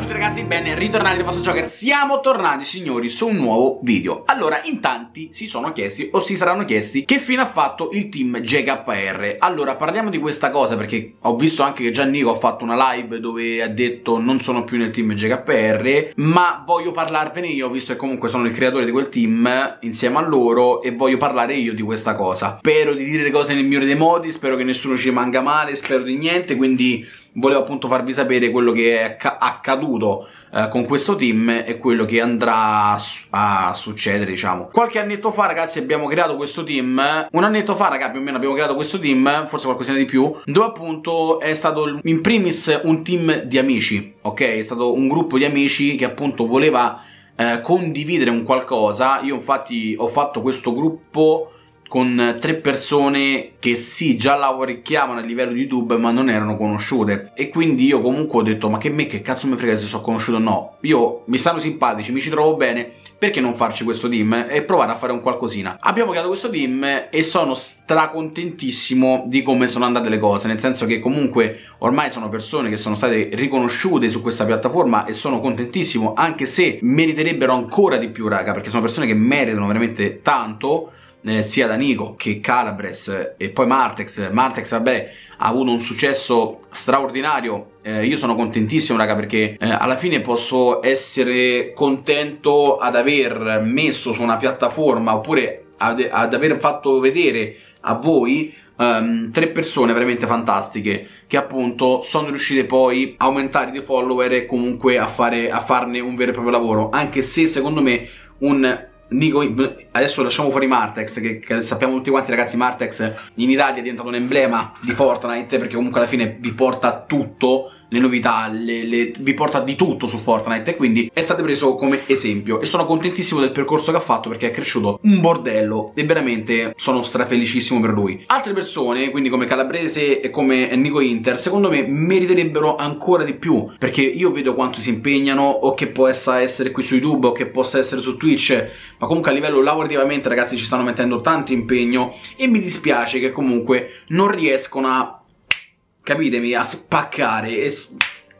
tutti ragazzi, ben ritornati da Posto Joker. Siamo tornati signori su un nuovo video. Allora, in tanti si sono chiesti o si saranno chiesti che fine ha fatto il team JKR Allora, parliamo di questa cosa perché ho visto anche che Giannico ha fatto una live dove ha detto non sono più nel team JKR Ma voglio parlarvene io, visto che comunque sono il creatore di quel team insieme a loro E voglio parlare io di questa cosa. Spero di dire le cose nel migliore dei modi, spero che nessuno ci rimanga male, spero di niente Quindi volevo appunto farvi sapere quello che è accaduto eh, con questo team e quello che andrà a succedere diciamo. Qualche annetto fa ragazzi abbiamo creato questo team. Un annetto fa ragazzi più o meno abbiamo creato questo team forse qualcosina di più dove appunto è stato in primis un team di amici ok? È stato un gruppo di amici che appunto voleva eh, condividere un qualcosa. Io infatti ho fatto questo gruppo con tre persone che sì, già lavoricchiavano a livello di YouTube ma non erano conosciute. E quindi io comunque ho detto ma che me che cazzo mi frega se sono conosciuto o no? Io mi stanno simpatici, mi ci trovo bene perché non farci questo team e provare a fare un qualcosina? Abbiamo creato questo team e sono stracontentissimo di come sono andate le cose nel senso che comunque ormai sono persone che sono state riconosciute su questa piattaforma e sono contentissimo anche se meriterebbero ancora di più raga perché sono persone che meritano veramente tanto eh, sia da Nico che Calabres e poi Martex. Martex, vabbè, ha avuto un successo straordinario. Eh, io sono contentissimo, raga, perché eh, alla fine posso essere contento ad aver messo su una piattaforma oppure ad, ad aver fatto vedere a voi um, tre persone veramente fantastiche che appunto sono riuscite poi a aumentare i follower e comunque a, fare, a farne un vero e proprio lavoro. Anche se secondo me un Nico, adesso lasciamo fuori Martex, che, che, sappiamo tutti quanti ragazzi, Martex in Italia è diventato un emblema di Fortnite, perché comunque alla fine vi porta tutto le novità, le, le, vi porta di tutto su Fortnite e quindi è stato preso come esempio e sono contentissimo del percorso che ha fatto perché è cresciuto un bordello e veramente sono strafelicissimo per lui. Altre persone, quindi come Calabrese e come Nico Inter, secondo me meriterebbero ancora di più perché io vedo quanto si impegnano o che possa essere qui su YouTube o che possa essere su Twitch, ma comunque a livello lavorativamente ragazzi ci stanno mettendo tanto impegno e mi dispiace che comunque non riescono a capitemi, a spaccare e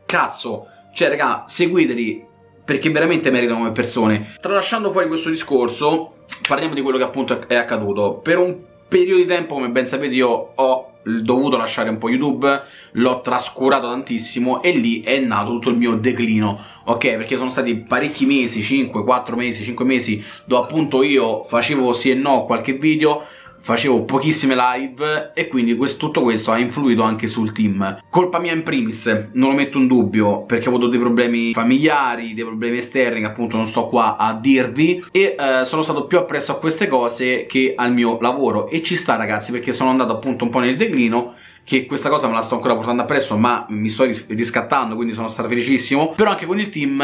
cazzo, cioè raga, seguiteli perché veramente meritano come persone. Tralasciando fuori questo discorso, parliamo di quello che appunto è accaduto. Per un periodo di tempo, come ben sapete, io ho dovuto lasciare un po' YouTube, l'ho trascurato tantissimo e lì è nato tutto il mio declino, ok? Perché sono stati parecchi mesi, 5, 4 mesi, 5 mesi, dove appunto io facevo sì e no qualche video, facevo pochissime live e quindi questo, tutto questo ha influito anche sul team. Colpa mia in primis, non lo metto in dubbio, perché ho avuto dei problemi familiari, dei problemi esterni che appunto non sto qua a dirvi e eh, sono stato più appresso a queste cose che al mio lavoro. E ci sta ragazzi perché sono andato appunto un po' nel declino che questa cosa me la sto ancora portando appresso ma mi sto riscattando quindi sono stato felicissimo. Però anche con il team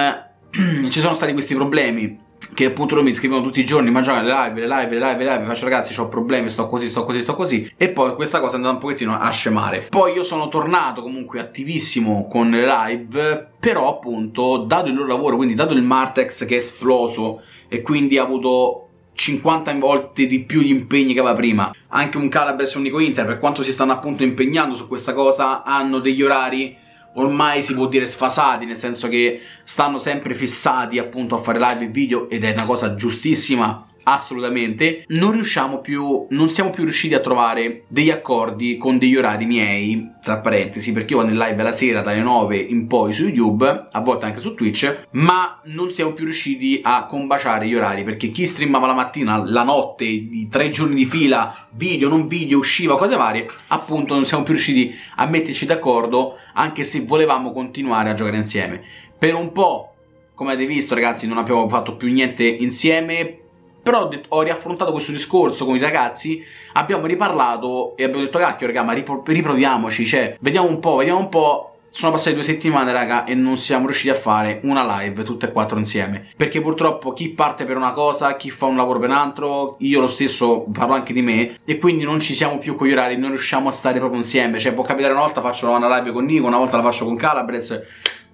ci sono stati questi problemi che appunto loro mi scrivono tutti i giorni ma già le live, le live, le live, le live faccio ragazzi ho problemi, sto così, sto così, sto così e poi questa cosa è andata un pochettino a scemare. Poi io sono tornato comunque attivissimo con le live però appunto dato il loro lavoro quindi dato il Martex che è esploso e quindi ha avuto 50 volte di più gli impegni che aveva prima anche un Calabres e un Nico Inter per quanto si stanno appunto impegnando su questa cosa hanno degli orari ormai si può dire sfasati, nel senso che stanno sempre fissati appunto a fare live e video ed è una cosa giustissima assolutamente. Non riusciamo più non siamo più riusciti a trovare degli accordi con degli orari miei tra parentesi perché io vado in live la sera dalle 9 in poi su YouTube a volte anche su Twitch ma non siamo più riusciti a combaciare gli orari perché chi streamava la mattina la notte di tre giorni di fila video non video usciva cose varie appunto non siamo più riusciti a metterci d'accordo anche se volevamo continuare a giocare insieme. Per un po' come avete visto ragazzi non abbiamo fatto più niente insieme però ho riaffrontato questo discorso con i ragazzi, abbiamo riparlato e abbiamo detto cacchio raga ma riproviamoci, cioè vediamo un po', vediamo un po' Sono passate due settimane, raga, e non siamo riusciti a fare una live tutte e quattro insieme. Perché purtroppo chi parte per una cosa, chi fa un lavoro per un altro, io lo stesso parlo anche di me, e quindi non ci siamo più con gli orari, non riusciamo a stare proprio insieme. Cioè, può capitare una volta faccio una live con Nico, una volta la faccio con Calabres,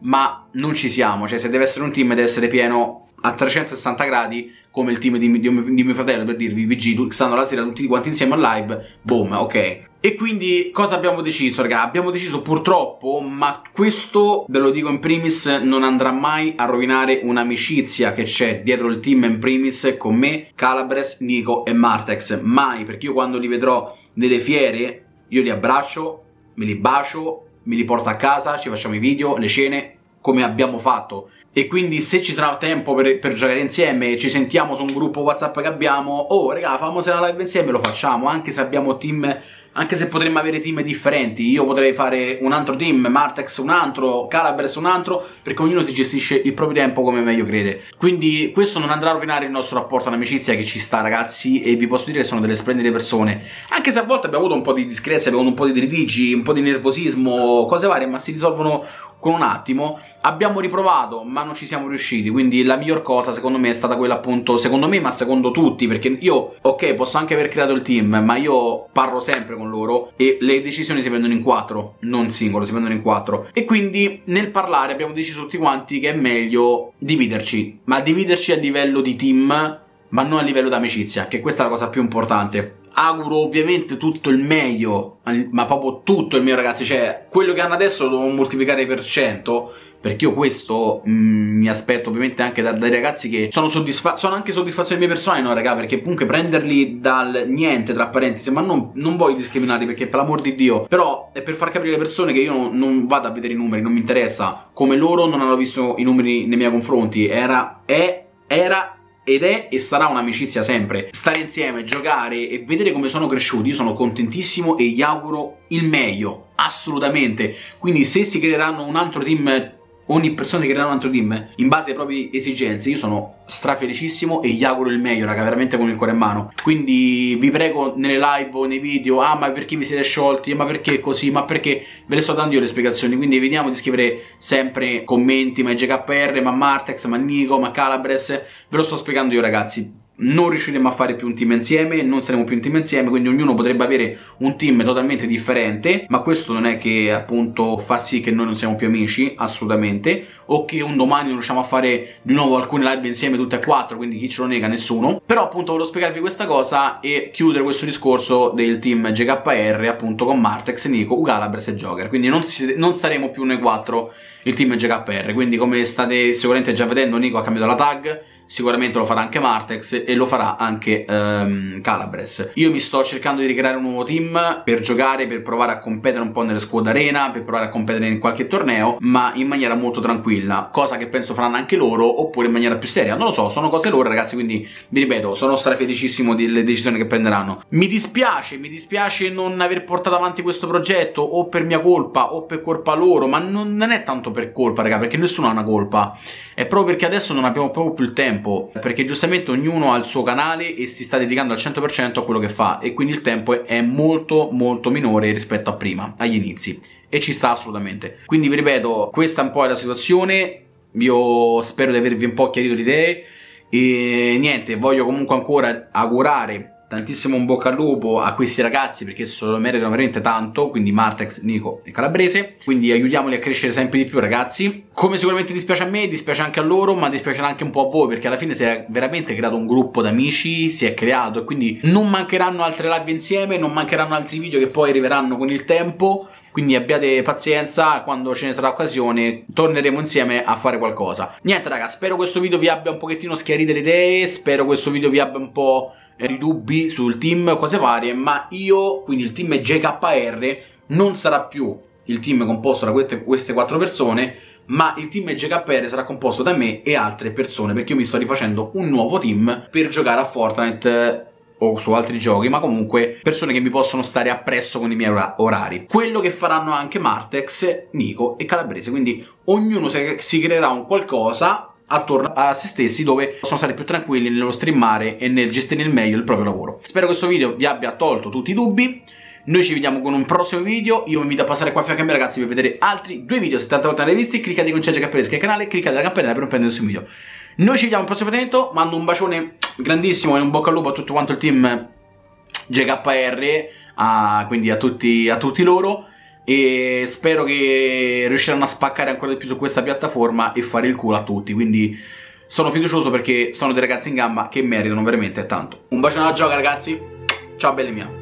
ma non ci siamo. Cioè, se deve essere un team, deve essere pieno a 360 gradi come il team di, di, di mio fratello per dirvi VG stanno la sera tutti quanti insieme al live boom ok E quindi cosa abbiamo deciso, raga? Abbiamo deciso purtroppo, ma questo, ve lo dico in primis, non andrà mai a rovinare un'amicizia che c'è dietro il team in primis con me, Calabres, Nico e Martex. Mai, perché io quando li vedrò nelle fiere, io li abbraccio, me li bacio, me li porto a casa, ci facciamo i video, le cene, come abbiamo fatto. E quindi se ci sarà tempo per, per giocare insieme ci sentiamo su un gruppo whatsapp che abbiamo oh raga famo una live insieme lo facciamo anche se abbiamo team anche se potremmo avere team differenti. Io potrei fare un altro team Martex un altro Calabres un altro perché ognuno si gestisce il proprio tempo come meglio crede. Quindi questo non andrà a rovinare il nostro rapporto all'amicizia che ci sta ragazzi e vi posso dire che sono delle splendide persone. Anche se a volte abbiamo avuto un po' di discrezia abbiamo avuto un po' di litigi un po' di nervosismo cose varie ma si risolvono con un attimo abbiamo riprovato ma non ci siamo riusciti quindi la miglior cosa secondo me è stata quella appunto secondo me ma secondo tutti perché io ok posso anche aver creato il team ma io parlo sempre con loro e le decisioni si prendono in quattro non singolo si prendono in quattro. E quindi nel parlare abbiamo deciso tutti quanti che è meglio dividerci ma dividerci a livello di team ma non a livello di amicizia che questa è la cosa più importante auguro ovviamente tutto il meglio, ma proprio tutto il mio ragazzi, cioè quello che hanno adesso lo devo moltiplicare per cento perché io questo mh, mm, mi aspetto ovviamente anche da, dai ragazzi che sono soddisfatti, sono anche soddisfazioni mie personali, no raga, perché comunque prenderli dal niente, tra parentesi, ma non, non voglio discriminarli perché per l'amor di Dio, però è per far capire alle persone che io non, non, vado a vedere i numeri, non mi interessa, come loro non hanno visto i numeri nei miei confronti, era, è, era ed è e sarà un'amicizia sempre. Stare insieme, giocare e vedere come sono cresciuti, io sono contentissimo e gli auguro il meglio, assolutamente. Quindi se si creeranno un altro team ogni persona che crea un altro team in base alle proprie esigenze io sono strafelicissimo e gli auguro il meglio raga veramente con il cuore in mano. Quindi vi prego nelle live o nei video ah ma perché vi siete sciolti? Ma perché così? Ma perché? Ve le sto dando io le spiegazioni quindi evitiamo di scrivere sempre commenti ma GKR ma Martex ma Nico ma Calabres. Ve lo sto spiegando io ragazzi non riusciremo a fare più un team insieme, non saremo più un team insieme, quindi ognuno potrebbe avere un team totalmente differente, ma questo non è che appunto fa sì che noi non siamo più amici, assolutamente, o che un domani non riusciamo a fare di nuovo alcune live insieme tutte e quattro, quindi chi ce lo nega? Nessuno, però appunto volevo spiegarvi questa cosa e chiudere questo discorso del team GKR appunto con Martex, Nico, Ugalabres e Joker, quindi non, si, non saremo più noi quattro il team GKR, quindi come state sicuramente già vedendo Nico ha cambiato la tag, sicuramente lo farà anche Martex e lo farà anche um, Calabres. Io mi sto cercando di ricreare un nuovo team per giocare, per provare a competere un po' nelle squad arena, per provare a competere in qualche torneo, ma in maniera molto tranquilla, cosa che penso faranno anche loro, oppure in maniera più seria. Non lo so, sono cose loro ragazzi, quindi vi ripeto, sono strafelicissimo delle decisioni che prenderanno. Mi dispiace, mi dispiace non aver portato avanti questo progetto, o per mia colpa, o per colpa loro, ma non, non è tanto per colpa, raga, perché nessuno ha una colpa. È proprio perché adesso non abbiamo proprio più il tempo tempo perché giustamente ognuno ha il suo canale e si sta dedicando al 100% a quello che fa e quindi il tempo è molto molto minore rispetto a prima, agli inizi. E ci sta assolutamente. Quindi vi ripeto, questa un po' è la situazione, io spero di avervi un po' chiarito le idee. E niente, voglio comunque ancora augurare tantissimo un bocca al lupo a questi ragazzi perché se lo meritano veramente tanto quindi Martex, Nico e Calabrese. Quindi aiutiamoli a crescere sempre di più ragazzi. Come sicuramente dispiace a me dispiace anche a loro ma dispiace anche un po' a voi perché alla fine si è veramente creato un gruppo d'amici si è creato e quindi non mancheranno altre live insieme non mancheranno altri video che poi arriveranno con il tempo. Quindi abbiate pazienza, quando ce ne sarà occasione torneremo insieme a fare qualcosa. Niente raga, spero questo video vi abbia un pochettino schiarito le idee, spero questo video vi abbia un po' di dubbi sul team, cose varie, ma io, quindi il team JKR, non sarà più il team composto da queste, queste quattro persone, ma il team JKR sarà composto da me e altre persone, perché io mi sto rifacendo un nuovo team per giocare a Fortnite o su altri giochi, ma comunque persone che mi possono stare appresso con i miei orari. Quello che faranno anche Martex, Nico e Calabrese, quindi ognuno si creerà un qualcosa attorno a se stessi dove possono stare più tranquilli nello streamare e nel gestire il meglio il proprio lavoro. Spero questo video vi abbia tolto tutti i dubbi. Noi ci vediamo con un prossimo video. Io vi invito a passare qua a fianco a me, ragazzi, per vedere altri due video 70 volte visti. Cliccate con CG che è il canale, cliccate la campanella per non perdersi un video. Noi ci vediamo al prossimo evento. Mando un bacione grandissimo e un bocca al lupo a tutto quanto il team JKR, a, quindi a tutti, a tutti loro e spero che riusciranno a spaccare ancora di più su questa piattaforma e fare il culo a tutti, quindi sono fiducioso perché sono dei ragazzi in gamba che meritano veramente tanto. Un bacione alla gioca ragazzi, ciao belli mia.